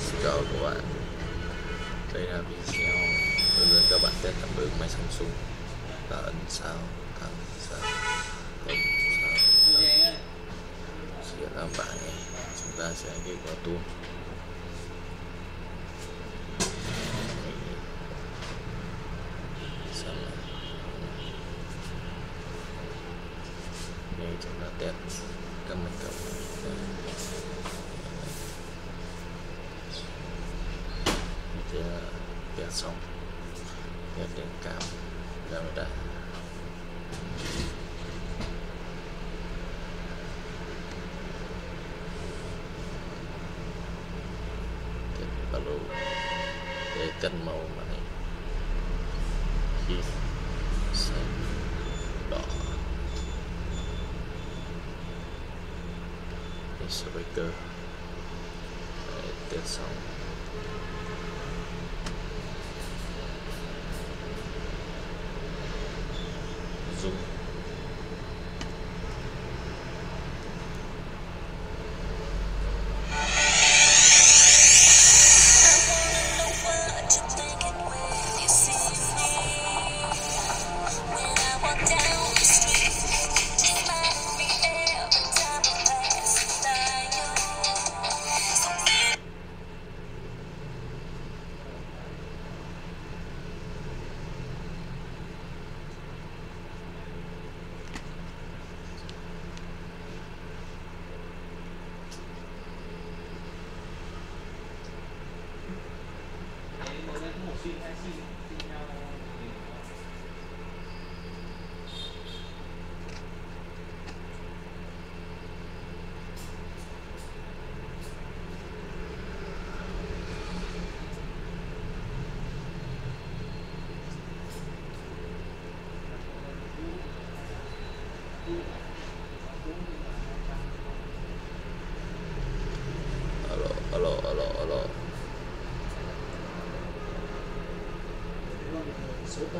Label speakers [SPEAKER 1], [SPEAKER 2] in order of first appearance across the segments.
[SPEAKER 1] Xin chào các bạn. Đây là video hướng dẫn các bạn test cảm ứng máy Samsung. Là ấn sao? Thẳng sao? Không, sao? Chỉ là bạn này chúng ta sẽ ghi vào tool. Đây chúng ta test các mình cầm thì test xong test đến cảm ra đây lalu để cân màu này khi xanh đỏ. Tiết speaker để tiếp xong
[SPEAKER 2] Council she has seen
[SPEAKER 1] Hello,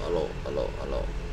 [SPEAKER 1] hello, hello, hello.